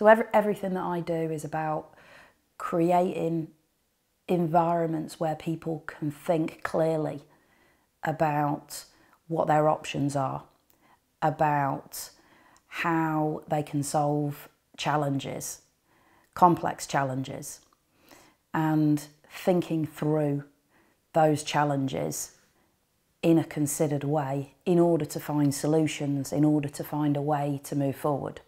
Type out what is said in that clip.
So every, everything that I do is about creating environments where people can think clearly about what their options are, about how they can solve challenges, complex challenges, and thinking through those challenges in a considered way in order to find solutions, in order to find a way to move forward.